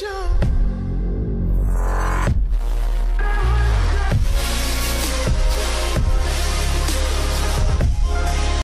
picture.